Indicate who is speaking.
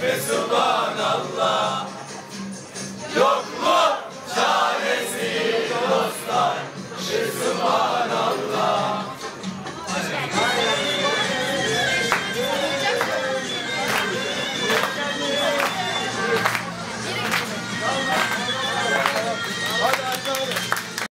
Speaker 1: Mesubana